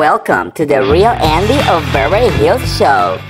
Welcome to the Real Andy of Beverly Hills Show.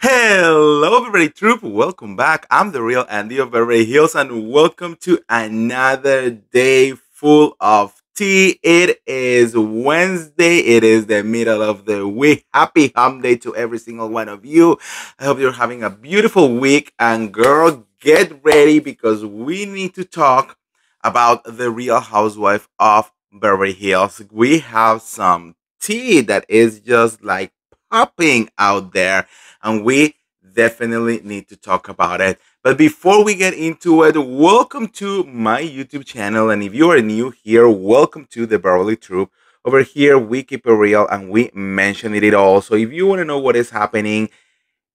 Hello, everybody, troop. Welcome back. I'm the real Andy of Beverly Hills, and welcome to another day full of tea. It is Wednesday. It is the middle of the week. Happy Hump Day to every single one of you. I hope you're having a beautiful week. And girl, get ready because we need to talk about the Real Housewife of Beverly Hills. We have some tea that is just like popping out there and we definitely need to talk about it. But before we get into it, welcome to my YouTube channel. And if you are new here, welcome to the Beverly Troop. Over here, we keep it real and we mention it all. So if you want to know what is happening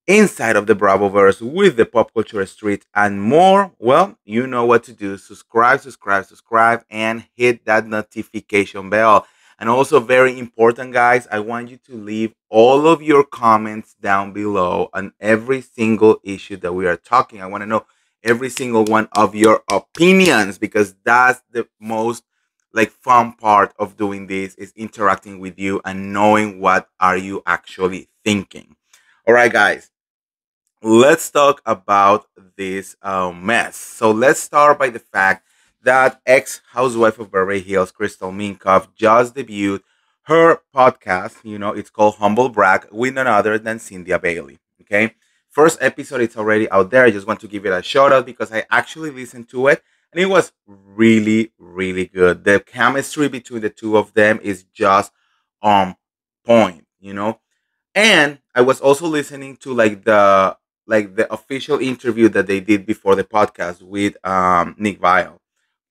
inside of the Bravoverse with the pop culture street and more, well, you know what to do. Subscribe, subscribe, subscribe, and hit that notification bell. And also, very important, guys, I want you to leave all of your comments down below on every single issue that we are talking. I want to know every single one of your opinions because that's the most like fun part of doing this is interacting with you and knowing what are you actually thinking. All right, guys. Let's talk about this uh, mess. So let's start by the fact that ex housewife of Beverly Hills, Crystal Minkoff, just debuted her podcast. You know, it's called Humble Brag with none other than Cynthia Bailey. Okay. First episode, it's already out there. I just want to give it a shout out because I actually listened to it and it was really, really good. The chemistry between the two of them is just on point, you know. And I was also listening to like the like the official interview that they did before the podcast with um, Nick Viall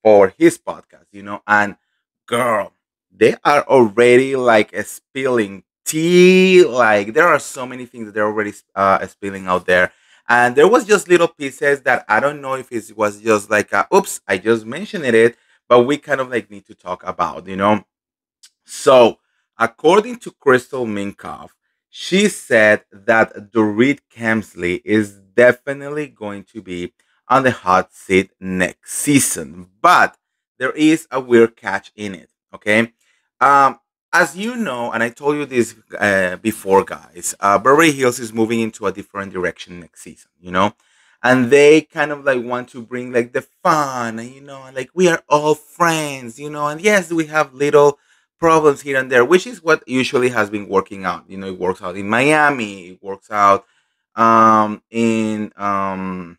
for his podcast, you know, and girl, they are already like spilling tea. Like there are so many things that they're already uh, spilling out there. And there was just little pieces that I don't know if it was just like, a, oops, I just mentioned it, but we kind of like need to talk about, you know. So, according to Crystal Minkoff, she said that Dorit Kemsley is definitely going to be on the hot seat next season. But there is a weird catch in it. Okay. Um, as you know, and I told you this uh, before, guys, uh, Beverly Hills is moving into a different direction next season, you know? And they kind of like want to bring like the fun, and, you know, like we are all friends, you know? And yes, we have little problems here and there, which is what usually has been working out. You know, it works out in Miami, it works out um, in um,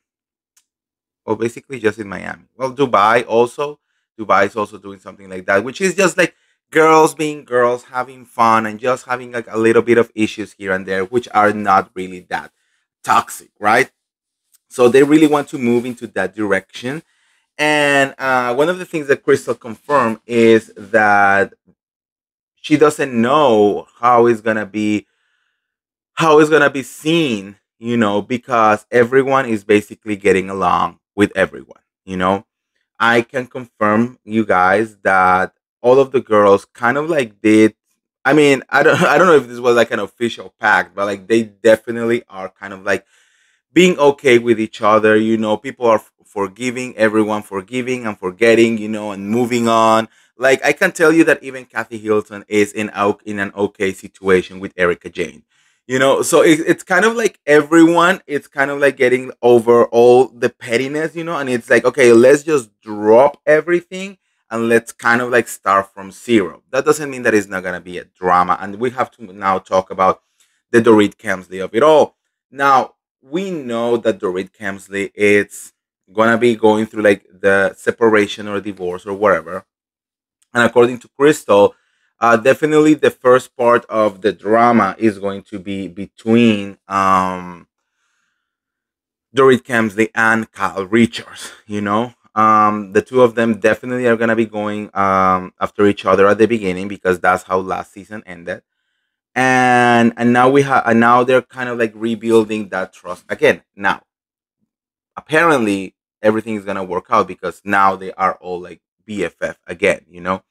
well, basically just in Miami. Well, Dubai also. Dubai is also doing something like that, which is just like girls being girls, having fun, and just having like a little bit of issues here and there, which are not really that toxic, right? So they really want to move into that direction. And uh, one of the things that Crystal confirmed is that she doesn't know how it's gonna be, how it's gonna be seen, you know, because everyone is basically getting along with everyone. You know, I can confirm you guys that all of the girls kind of like did. I mean, I don't, I don't know if this was like an official pact, but like they definitely are kind of like being okay with each other. You know, people are forgiving everyone, forgiving and forgetting. You know, and moving on. Like I can tell you that even Kathy Hilton is in in an okay situation with Erika Jayne you know so it, it's kind of like everyone it's kind of like getting over all the pettiness you know and it's like okay let's just drop everything and let's kind of like start from zero. That doesn't mean that it's not gonna be a drama and we have to now talk about the dorit kemsley of it all. Now we know that dorit kemsley is gonna be going through like the separation or divorce or whatever and according to crystal uh, definitely the first part of the drama is going to be between um, Dorit Kemsley and Kyle Richards. You know, um, the two of them definitely are gonna be going um, after each other at the beginning because that's how last season ended. And and now we have and now they're kind of like rebuilding that trust again. Now, apparently everything is gonna work out because now they are all like BFF again. You know,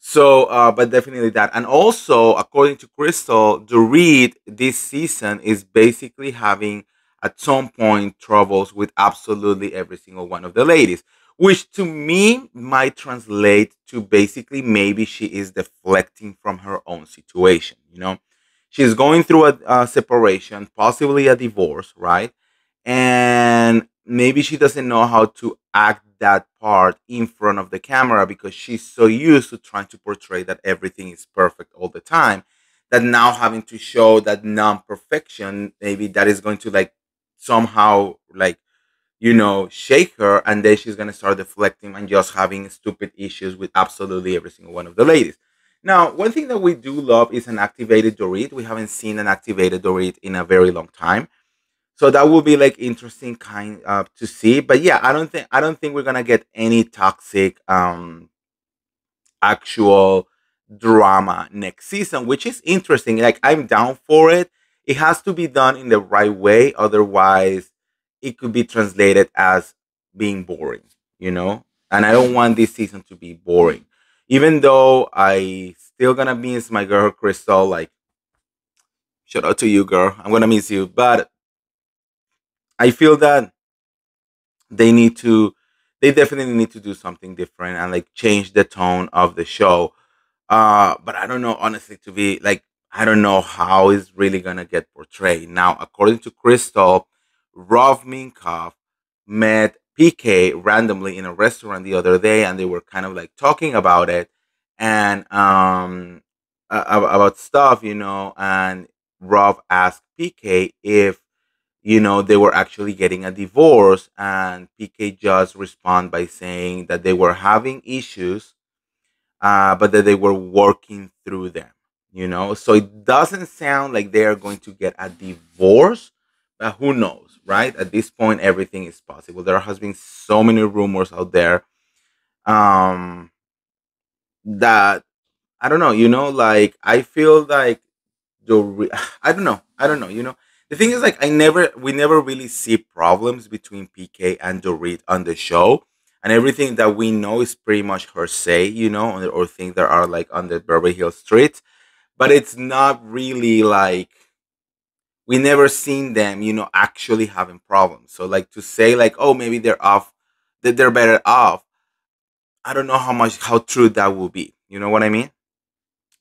So, uh, but definitely that. And also, according to Crystal, Dorit this season is basically having at some point troubles with absolutely every single one of the ladies, which to me might translate to basically maybe she is deflecting from her own situation. You know, she's going through a, a separation, possibly a divorce, right? And maybe she doesn't know how to act that part in front of the camera because she's so used to trying to portray that everything is perfect all the time that now having to show that non-perfection maybe that is going to like somehow like you know shake her and then she's going to start deflecting and just having stupid issues with absolutely every single one of the ladies. Now one thing that we do love is an activated dorit. We haven't seen an activated dorit in a very long time so that will be like interesting kind uh, to see. But yeah i don't think i don't think we're gonna get any toxic um actual drama next season which is interesting. Like i'm down for it. It has to be done in the right way. Otherwise it could be translated as being boring you know? And i don't want this season to be boring. Even though i still gonna miss my girl crystal like shout out to you girl. I'm gonna miss you. But I feel that they need to they definitely need to do something different and like change the tone of the show. Uh but I don't know honestly to be like I don't know how it's really gonna get portrayed. Now, according to Crystal, Rob Minkoff met PK randomly in a restaurant the other day and they were kind of like talking about it and um about stuff, you know, and Rav asked PK if you know, they were actually getting a divorce, and PK just respond by saying that they were having issues, uh, but that they were working through them. You know, so it doesn't sound like they are going to get a divorce, but who knows, right? At this point, everything is possible. There has been so many rumors out there um, that I don't know. You know, like I feel like the I don't know. I don't know. You know, the thing is like I never we never really see problems between PK and Dorit on the show. And everything that we know is pretty much her say, you know, or, or things that are like on the Beverly Hills street. But it's not really like we never seen them, you know, actually having problems. So like to say like, oh, maybe they're off, that they're better off. I don't know how much how true that will be. You know what I mean?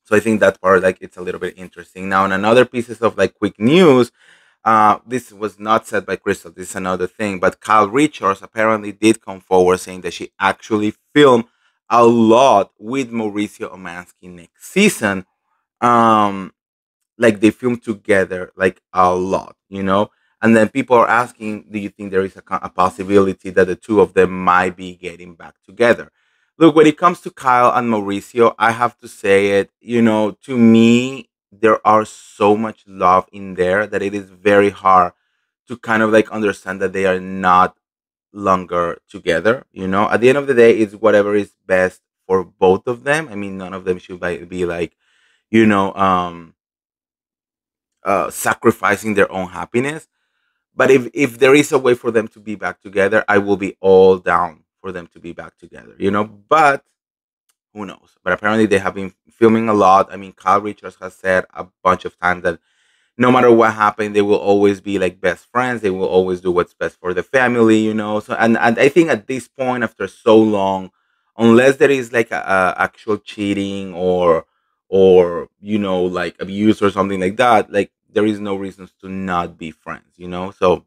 So I think that part like it's a little bit interesting. Now, in another pieces of like quick news, uh, this was not said by Crystal. This is another thing. But Kyle Richards apparently did come forward saying that she actually filmed a lot with Mauricio Umansky next season. Um, like they filmed together, like a lot, you know. And then people are asking, do you think there is a, a possibility that the two of them might be getting back together? Look, when it comes to Kyle and Mauricio, I have to say it. You know, to me, there are so much love in there that it is very hard to kind of like understand that they are not longer together you know? At the end of the day it's whatever is best for both of them. I mean none of them should be like you know um uh sacrificing their own happiness. But if if there is a way for them to be back together i will be all down for them to be back together you know? But who knows? But apparently they have been filming a lot. I mean, Kyle Richards has said a bunch of times that no matter what happened, they will always be like best friends. They will always do what's best for the family, you know. So and, and I think at this point, after so long, unless there is like a, a actual cheating or or you know like abuse or something like that, like there is no reasons to not be friends, you know. So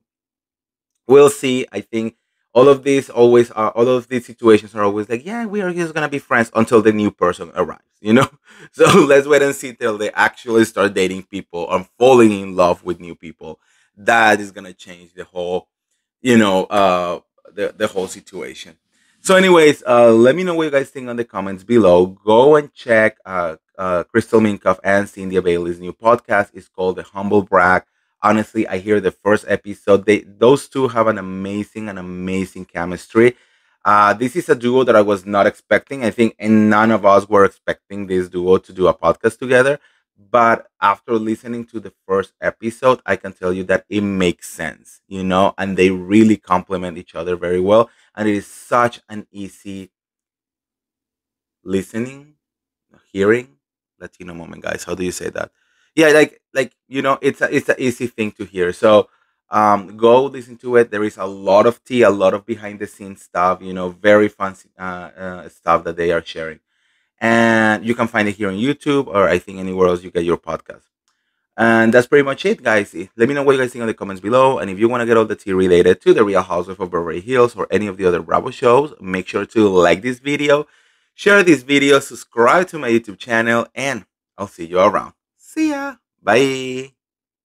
we'll see. I think all of these always are all of these situations are always like yeah we are just gonna be friends until the new person arrives you know? So let's wait and see till they actually start dating people or falling in love with new people. That is gonna change the whole you know uh the, the whole situation. So anyways uh let me know what you guys think on the comments below. Go and check uh, uh crystal minkoff and cynthia bailey's new podcast. It's called the humble brag honestly i hear the first episode they those two have an amazing and amazing chemistry uh, this is a duo that i was not expecting i think and none of us were expecting this duo to do a podcast together but after listening to the first episode i can tell you that it makes sense you know and they really complement each other very well and it is such an easy listening hearing. Latino moment, guys. How do you say that? Yeah, like like you know, it's a it's an easy thing to hear. So um, go listen to it. There is a lot of tea, a lot of behind the scenes stuff. You know, very fun uh, uh, stuff that they are sharing, and you can find it here on YouTube or I think anywhere else you get your podcast. And that's pretty much it, guys. Let me know what you guys think in the comments below. And if you want to get all the tea related to the Real Housewives of Beverly Hills or any of the other Bravo shows, make sure to like this video, share this video, subscribe to my YouTube channel, and I'll see you around. See ya. Bye.